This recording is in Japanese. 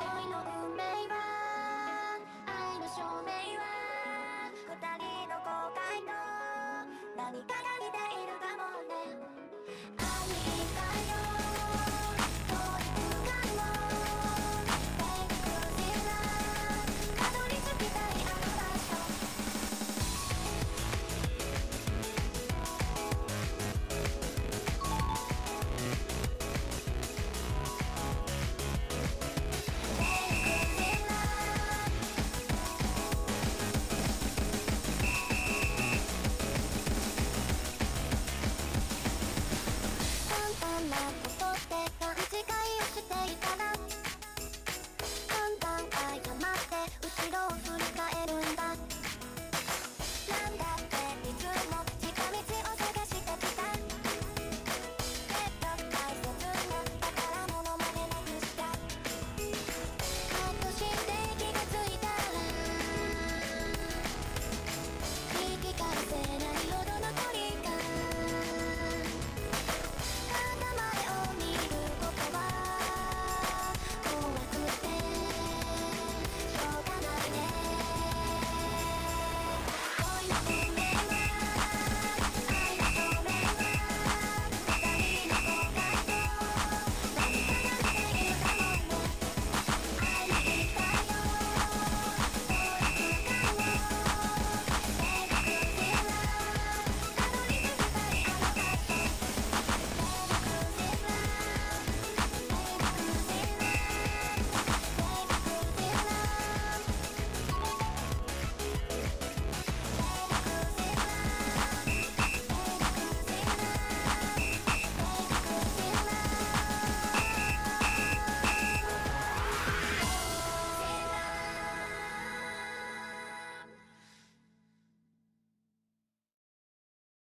愛の証明は二人の後悔の何かが